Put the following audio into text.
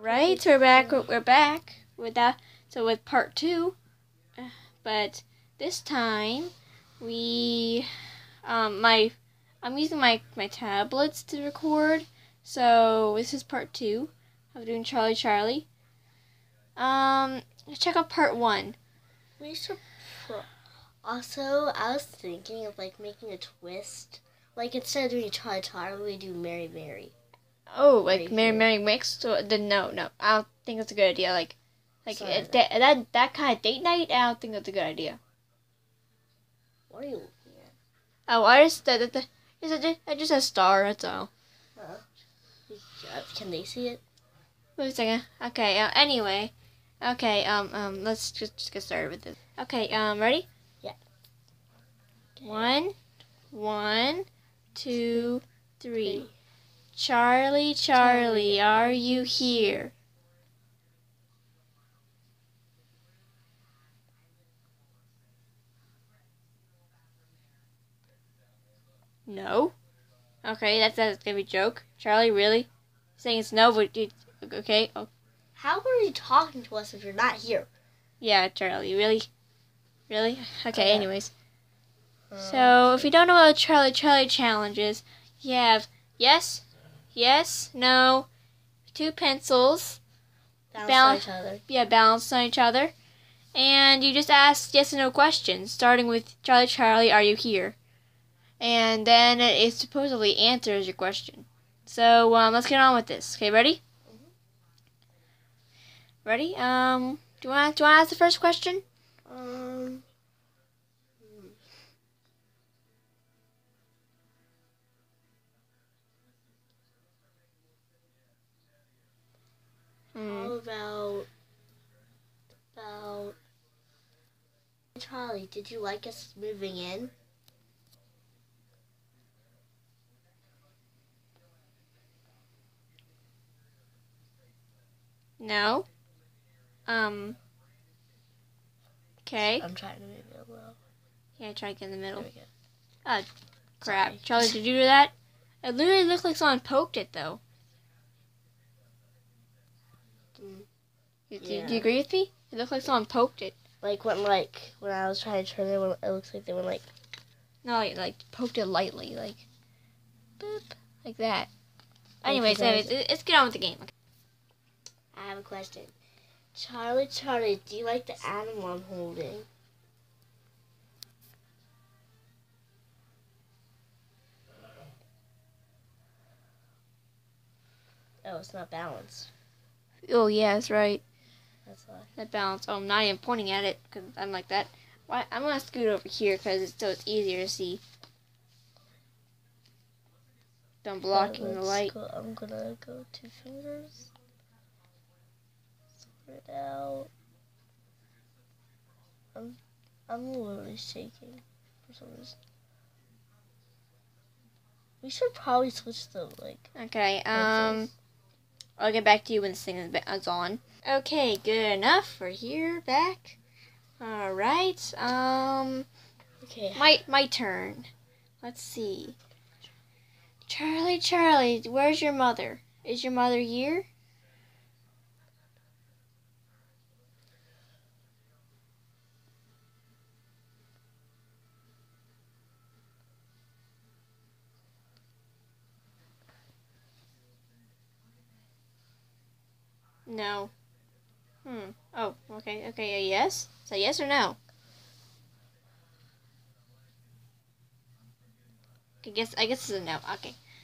Right, we're back. We're back with that. So with part two, but this time we, um, my, I'm using my my tablets to record. So this is part two of doing Charlie Charlie. Um, let's check out part one. We should. Also, I was thinking of like making a twist. Like instead of doing Charlie Charlie, we do Mary Mary. Oh, like Mary. Mary mixed. So then no, no, I don't think that's a good idea. Like, like Sorry. it, that that that kind of date night. I don't think that's a good idea. What are you looking at? Oh, I just that that it's a, I just a star. That's all. Huh? Uh, Can they see it? Wait a second. Okay. Uh, anyway, okay. Um. Um. Let's just, just get started with this. Okay. Um. Ready? Yeah. One, one, two, three. Charlie, Charlie, are you here? No. Okay, that's that's gonna be a joke. Charlie, really? Saying it's no, but you, okay. Oh, How are you talking to us if you're not here? yeah, Charlie, really, really. Okay. Okay. Anyways, uh, so if you don't know what a Charlie Charlie challenge is, you have yes, yes, no, two pencils. Bounce Bal- on each other. yeah, balanced on each other. And you just ask yes and no questions, starting with Charlie Charlie, are you here? And then it supposedly answers your question. So um, let's get on with this. Okay, ready? Ready? Um, do you want do you want to ask the first question? Um. Hmm. How about about Did you like us moving in? No. Um. Okay. I'm trying to move it a little. Yeah, try to get in the middle. There we go. Crap. Sorry. Charlie, did you do that? It literally looked like someone poked it though. Mm, Do, Yeah. do you agree with me? It looked like someone poked it. Like when like when I was trying to turn it, when it looks like they went like No, like, like poked it lightly, like boop, like that. Anyways, anyways, let- let's get on with the game. Okay. I have a question. Charlie, Charlie, do you like the animal I'm holding? Oh, it's not balanced. Oh yeah, that's right. That's. That balance. Oh, I'm not even pointing at it because I'm like that. Why? I'm gonna scoot over here because it's so it's easier to see. Don't blocking the light. Go, I'm gonna go two fingers. Sort it out. I'm, I'm literally shaking for some reason. We should probably switch the like. Okay. Um. I'll get back to you when this thing is on. Okay, good enough. We're here, back. All right. Um, Okay. my my turn. Let's see. Charlie, Charlie, where's your mother? Is your mother here? No. Hmm. Oh, okay, okay, a yes? So yes or no? I guess I guess it's a no. Okay.